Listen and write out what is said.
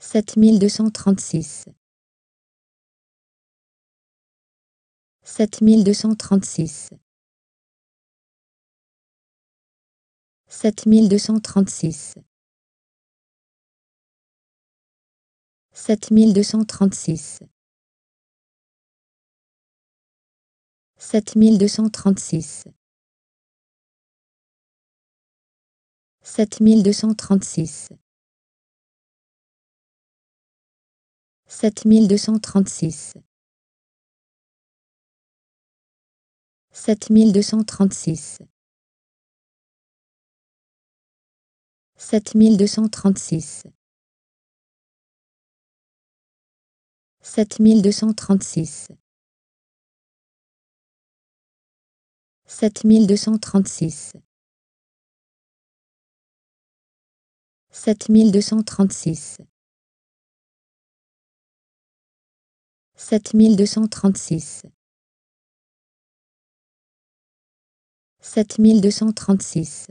7236 7236 7236 7236 7236 7236 7236 7236 7236 7236 7236 7236 sept mille deux cent trente-six. sept mille deux cent trente-six.